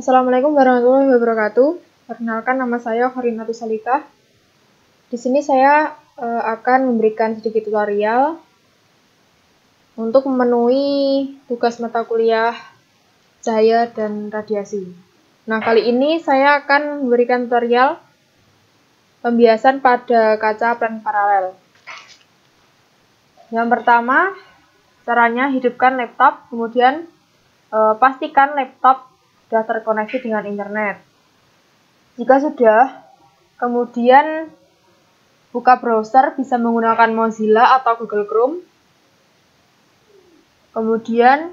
Assalamualaikum warahmatullahi wabarakatuh. Perkenalkan nama saya Horinatu Salika. Di sini saya uh, akan memberikan sedikit tutorial untuk memenuhi tugas mata kuliah cahaya dan radiasi. Nah, kali ini saya akan memberikan tutorial pembiasan pada kaca plan paralel. Yang pertama, caranya hidupkan laptop, kemudian e, pastikan laptop sudah terkoneksi dengan internet. Jika sudah, kemudian buka browser bisa menggunakan Mozilla atau Google Chrome. Kemudian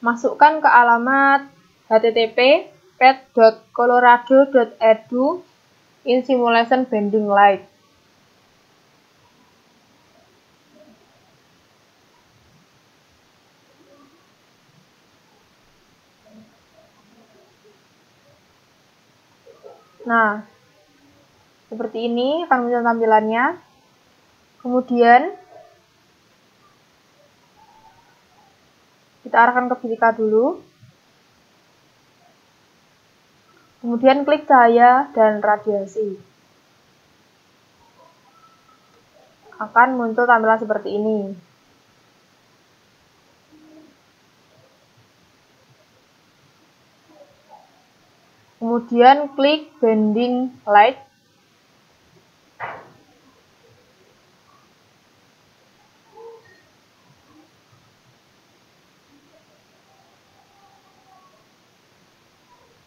masukkan ke alamat http pet.colorado.edu in simulation bending light. Nah, seperti ini akan muncul tampilannya. Kemudian, kita arahkan ke fisika dulu. Kemudian klik cahaya dan radiasi. Akan muncul tampilan seperti ini. Kemudian klik bending light.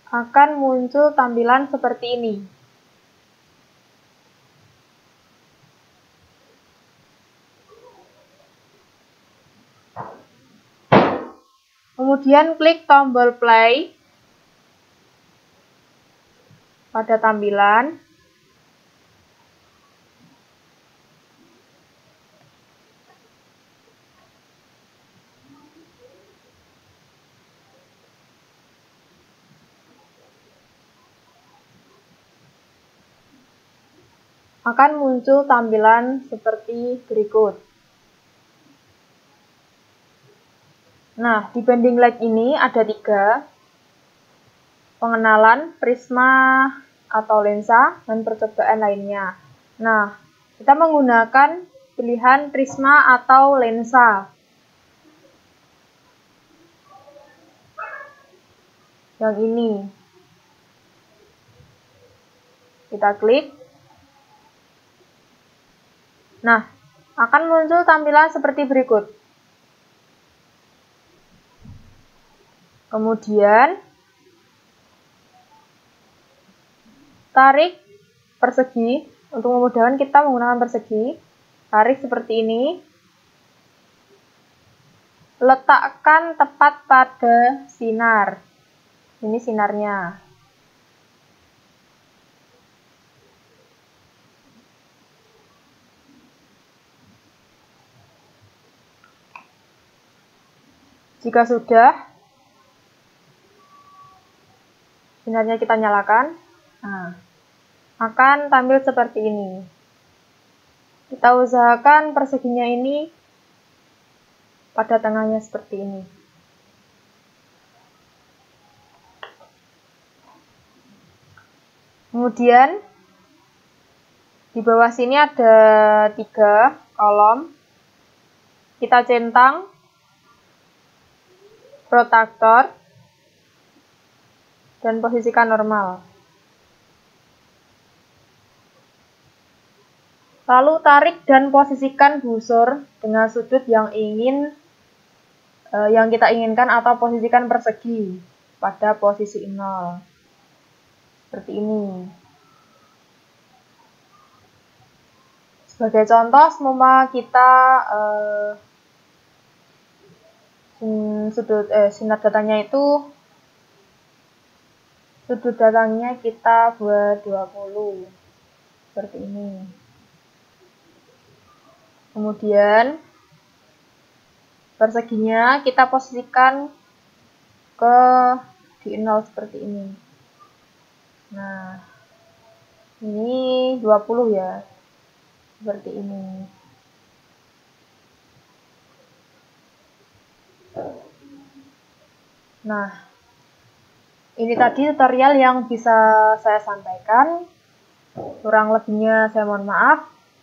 Akan muncul tampilan seperti ini. Kemudian klik tombol play pada tampilan akan muncul tampilan seperti berikut. Nah, di bending light ini ada tiga, pengenalan, prisma, atau lensa, dan percobaan lainnya. Nah, kita menggunakan pilihan prisma atau lensa. Yang ini. Kita klik. Nah, akan muncul tampilan seperti berikut. Kemudian, tarik persegi. Untuk memudahkan kita menggunakan persegi. Tarik seperti ini. Letakkan tepat pada sinar. Ini sinarnya. Jika sudah sinarnya kita nyalakan nah akan tampil seperti ini. Kita usahakan perseginya ini pada tengahnya seperti ini. Kemudian di bawah sini ada tiga kolom. Kita centang protaktor dan posisikan normal. Lalu tarik dan posisikan busur dengan sudut yang ingin uh, yang kita inginkan atau posisikan persegi pada posisi 0. Seperti ini. Sebagai contoh, semua kita uh, sudut eh, sinar datanya itu sudut datangnya kita buat 20 seperti ini. Kemudian perseginya kita posisikan ke di 0 seperti ini. Nah, ini 20 ya. Seperti ini. Nah, Ini tadi tutorial yang bisa saya sampaikan. Kurang lebihnya saya mohon maaf.